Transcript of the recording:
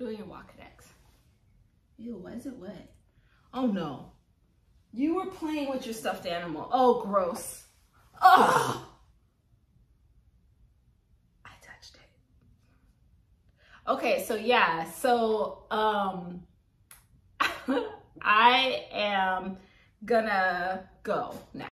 doing your Walkadex. Ew, why is it wet? Oh no. You were playing with your stuffed animal. Oh, gross. Oh! I touched it. Okay, so yeah, so um I am gonna go now.